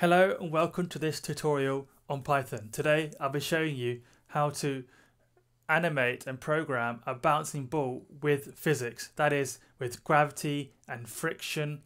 Hello and welcome to this tutorial on Python. Today I'll be showing you how to animate and program a bouncing ball with physics, that is with gravity and friction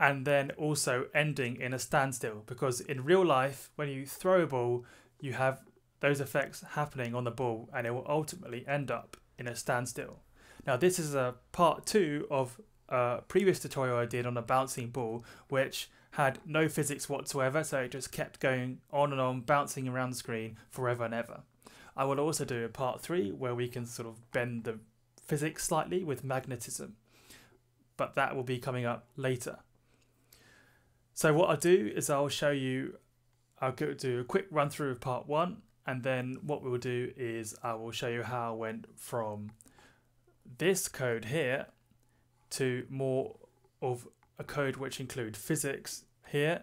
and then also ending in a standstill because in real life when you throw a ball you have those effects happening on the ball and it will ultimately end up in a standstill. Now this is a part two of a previous tutorial I did on a bouncing ball which had no physics whatsoever, so it just kept going on and on, bouncing around the screen forever and ever. I will also do a part three where we can sort of bend the physics slightly with magnetism, but that will be coming up later. So what I'll do is I'll show you, I'll go do a quick run through of part one, and then what we'll do is I will show you how I went from this code here to more of a code which include physics here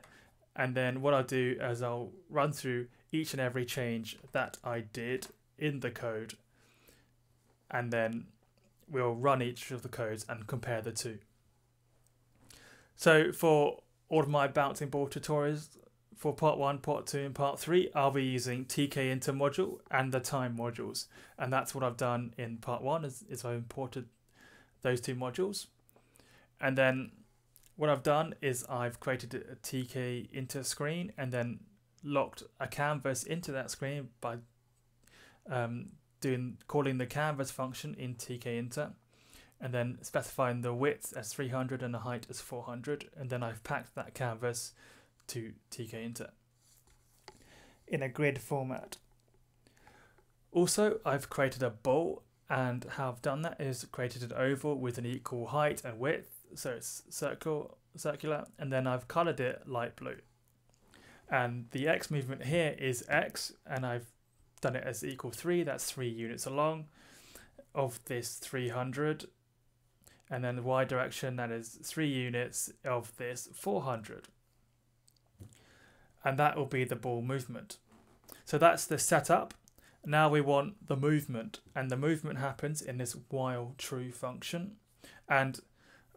and then what I'll do is I'll run through each and every change that I did in the code and then we'll run each of the codes and compare the two. So for all of my bouncing ball tutorials for part 1, part 2 and part 3 I'll be using tkinter module and the time modules and that's what I've done in part 1 is, is I've imported those two modules and then what I've done is I've created a tkinter screen and then locked a canvas into that screen by um, doing calling the canvas function in tkinter and then specifying the width as 300 and the height as 400 and then I've packed that canvas to tkinter in a grid format. Also I've created a ball and how I've done that is created an oval with an equal height and width so it's circle, circular, and then I've colored it light blue. And the x movement here is x, and I've done it as equal 3, that's 3 units along of this 300. And then the y direction, that is 3 units of this 400. And that will be the ball movement. So that's the setup. Now we want the movement, and the movement happens in this while true function. And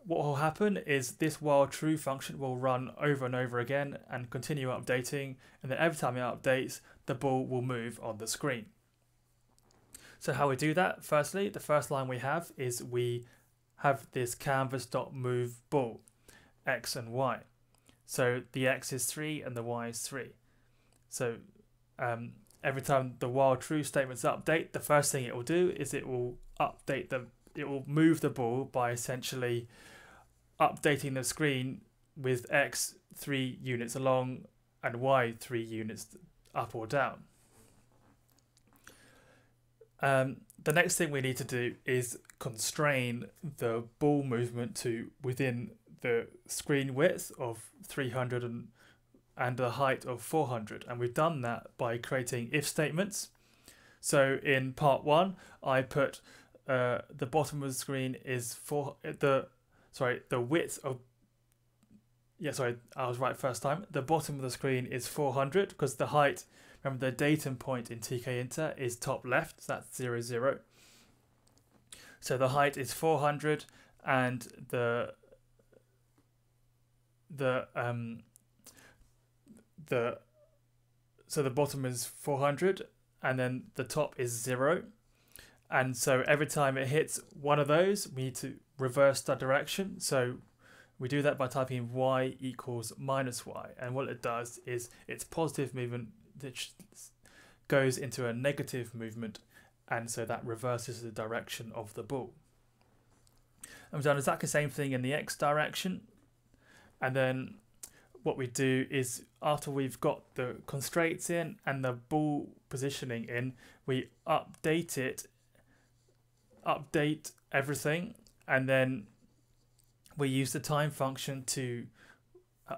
what will happen is this while true function will run over and over again and continue updating and then every time it updates the ball will move on the screen. So how we do that, firstly, the first line we have is we have this canvas.move ball, x and y. So the x is 3 and the y is 3. So um, every time the while true statements update, the first thing it will do is it will update the, it will move the ball by essentially updating the screen with X three units along and Y three units up or down. Um, the next thing we need to do is constrain the ball movement to within the screen width of 300 and, and the height of 400 and we've done that by creating if statements. So in part one I put uh, the bottom of the screen is for the sorry, the width of yeah, sorry, I was right first time. The bottom of the screen is 400 because the height, remember the datum point in tkinter is top left, so that's 0, 0. So the height is 400 and the the um the so the bottom is 400 and then the top is 0 and so every time it hits one of those we need to reverse that direction. So we do that by typing y equals minus y. And what it does is it's positive movement that goes into a negative movement. And so that reverses the direction of the ball. And we've done exactly the same thing in the x direction. And then what we do is after we've got the constraints in and the ball positioning in, we update it, update everything and then we use the time function to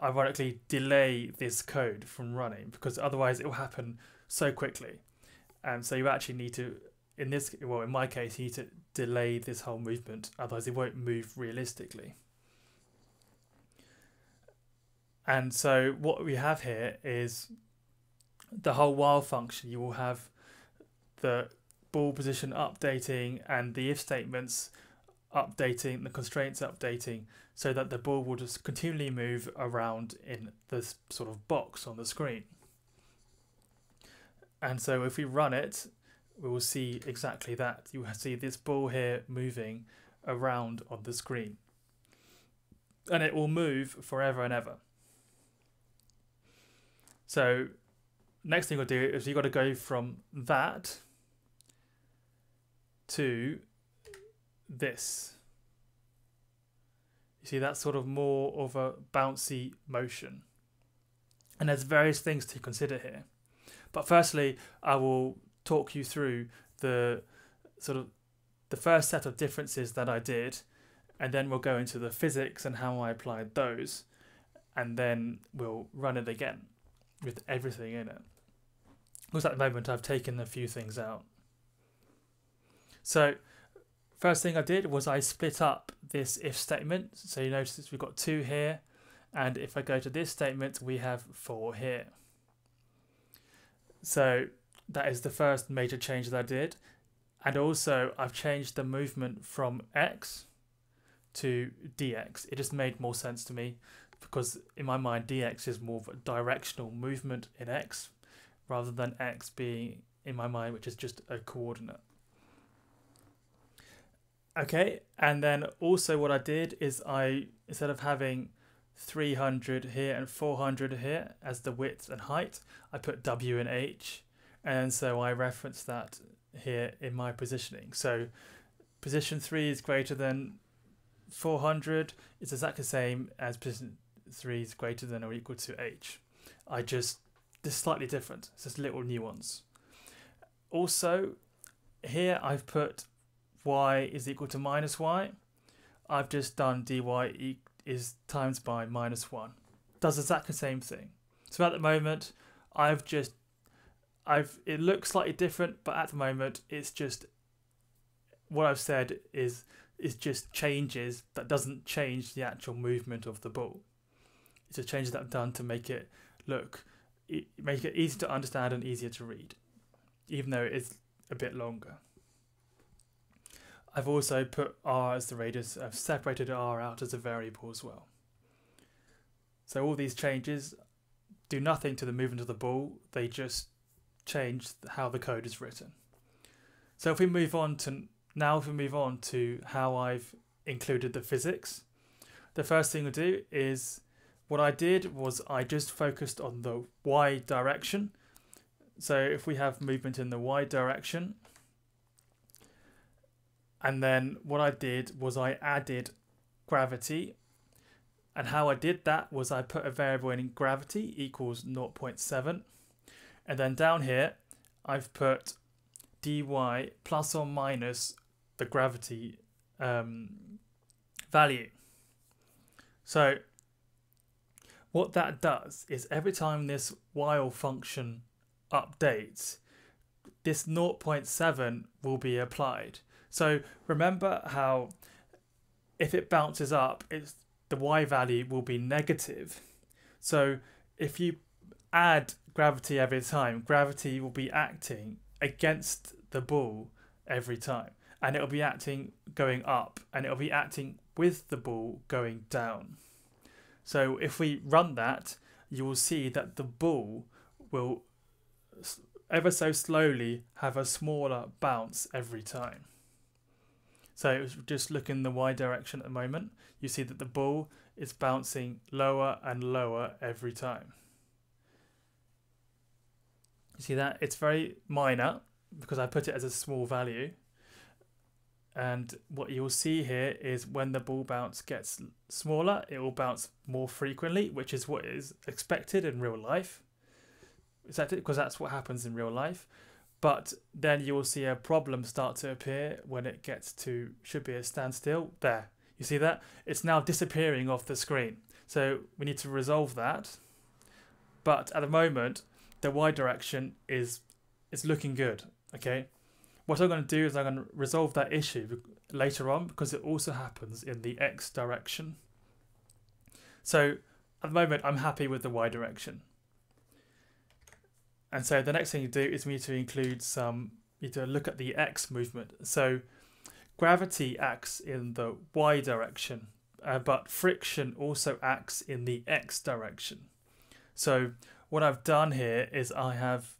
ironically delay this code from running because otherwise it will happen so quickly. And so you actually need to in this well in my case you need to delay this whole movement otherwise it won't move realistically. And so what we have here is the whole while function. You will have the ball position updating and the if statements updating, the constraints updating, so that the ball will just continually move around in this sort of box on the screen. And so if we run it, we will see exactly that. you will see this ball here moving around on the screen. And it will move forever and ever. So next thing we'll do is you've got to go from that to this. You see, that's sort of more of a bouncy motion. And there's various things to consider here. But firstly, I will talk you through the sort of the first set of differences that I did, and then we'll go into the physics and how I applied those, and then we'll run it again with everything in it. Because at the moment I've taken a few things out. So first thing I did was I split up this if statement. So you notice we've got two here. And if I go to this statement, we have four here. So that is the first major change that I did. And also I've changed the movement from X to DX. It just made more sense to me because in my mind DX is more of a directional movement in X rather than X being in my mind which is just a coordinate. Okay, and then also what I did is I, instead of having 300 here and 400 here as the width and height, I put W and H. And so I reference that here in my positioning. So position 3 is greater than 400. It's exactly the same as position 3 is greater than or equal to H. I just, this is slightly different. It's just little nuance. Also, here I've put y is equal to minus y, I've just done dy is times by minus 1. Does exactly the same thing. So at the moment, I've just, I've it looks slightly different, but at the moment, it's just, what I've said is, is just changes that doesn't change the actual movement of the ball. It's a changes that I've done to make it look, make it easy to understand and easier to read, even though it's a bit longer. I've also put r as the radius, I've separated r out as a variable as well. So all these changes do nothing to the movement of the ball, they just change how the code is written. So if we move on to, now if we move on to how I've included the physics, the first thing we do is, what I did was I just focused on the y direction. So if we have movement in the y direction, and then what I did was I added gravity. And how I did that was I put a variable in gravity equals 0.7. And then down here, I've put dy plus or minus the gravity um, value. So what that does is every time this while function updates, this 0.7 will be applied. So remember how if it bounces up, it's the y value will be negative. So if you add gravity every time, gravity will be acting against the ball every time. And it'll be acting going up and it'll be acting with the ball going down. So if we run that, you will see that the ball will ever so slowly have a smaller bounce every time. So just look in the y direction at the moment, you see that the ball is bouncing lower and lower every time. You see that? It's very minor because I put it as a small value. And what you'll see here is when the ball bounce gets smaller, it will bounce more frequently, which is what is expected in real life. Exactly, because that's what happens in real life but then you will see a problem start to appear when it gets to should be a standstill. There. You see that? It's now disappearing off the screen. So we need to resolve that. But at the moment the y direction is is looking good okay? What I'm going to do is I'm going to resolve that issue later on because it also happens in the x direction. So at the moment I'm happy with the y direction and so the next thing you do is we need to include some, you need to look at the X movement. So gravity acts in the y direction, uh, but friction also acts in the x direction. So what I've done here is I have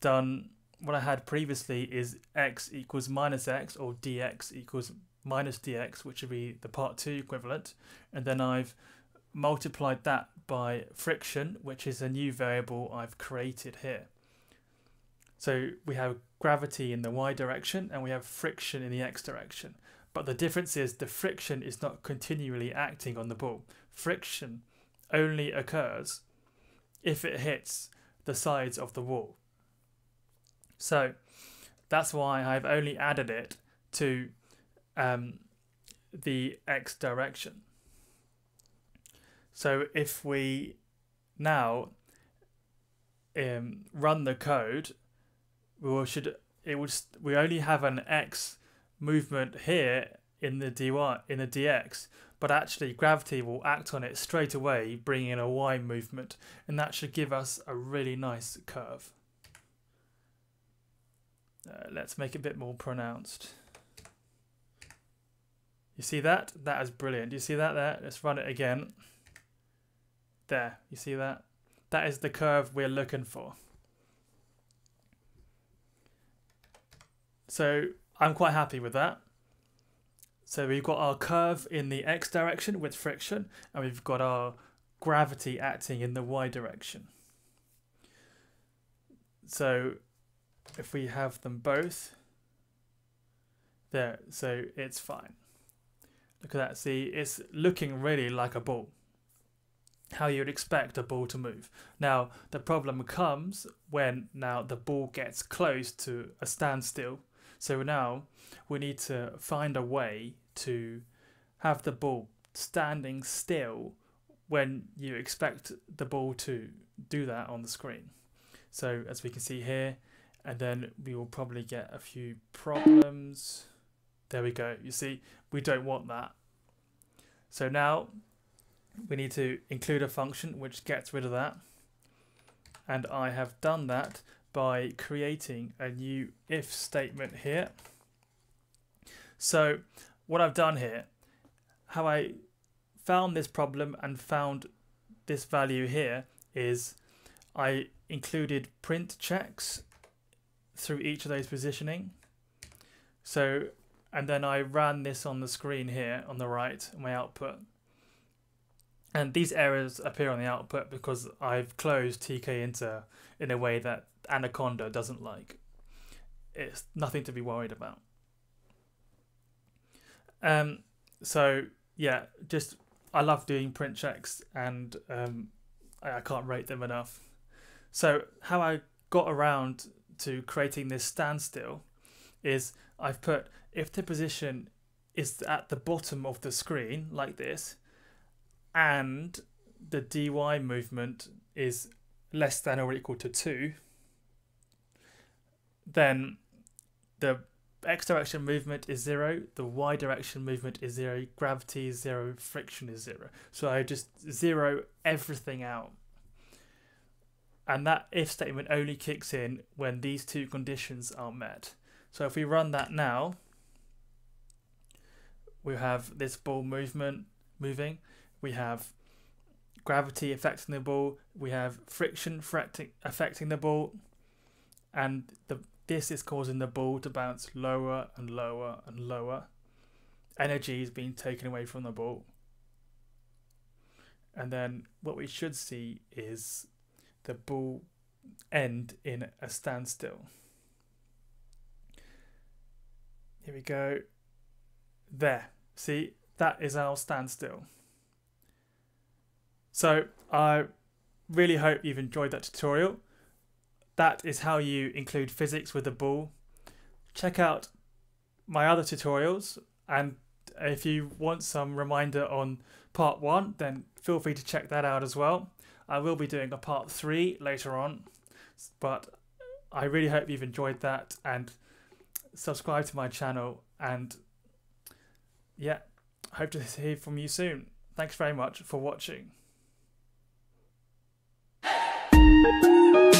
done what I had previously is x equals minus x or dx equals minus dx, which would be the part 2 equivalent, and then I've multiplied that by friction, which is a new variable I've created here. So we have gravity in the y direction and we have friction in the x direction. But the difference is the friction is not continually acting on the ball. Friction only occurs if it hits the sides of the wall. So that's why I've only added it to um, the x direction. So if we now um, run the code, we should it would we only have an x movement here in the dy in the dx, but actually gravity will act on it straight away, bringing in a y movement, and that should give us a really nice curve. Uh, let's make it a bit more pronounced. You see that? That is brilliant. You see that there? Let's run it again. There, you see that? That is the curve we're looking for. So I'm quite happy with that. So we've got our curve in the x direction with friction, and we've got our gravity acting in the y direction. So if we have them both there, so it's fine. Look at that, see, it's looking really like a ball how you'd expect a ball to move. Now, the problem comes when now the ball gets close to a standstill. So now we need to find a way to have the ball standing still when you expect the ball to do that on the screen. So as we can see here, and then we will probably get a few problems. There we go. You see, we don't want that. So now we need to include a function which gets rid of that. And I have done that by creating a new if statement here. So what I've done here, how I found this problem and found this value here is I included print checks through each of those positioning. So, and then I ran this on the screen here on the right, my output. And these errors appear on the output because I've closed tkinter in a way that Anaconda doesn't like. It's nothing to be worried about. Um, so yeah, just I love doing print checks and um, I, I can't rate them enough. So how I got around to creating this standstill is I've put if the position is at the bottom of the screen like this, and the dy movement is less than or equal to 2, then the x direction movement is 0, the y direction movement is 0, gravity is 0, friction is 0. So I just zero everything out. And that if statement only kicks in when these two conditions are met. So if we run that now, we have this ball movement moving we have gravity affecting the ball, we have friction affecting the ball, and the, this is causing the ball to bounce lower and lower and lower. Energy is being taken away from the ball. And then what we should see is the ball end in a standstill. Here we go. There. See, that is our standstill. So I really hope you've enjoyed that tutorial. That is how you include physics with a ball. Check out my other tutorials and if you want some reminder on part one then feel free to check that out as well. I will be doing a part three later on but I really hope you've enjoyed that and subscribe to my channel and yeah hope to hear from you soon. Thanks very much for watching. Thank you.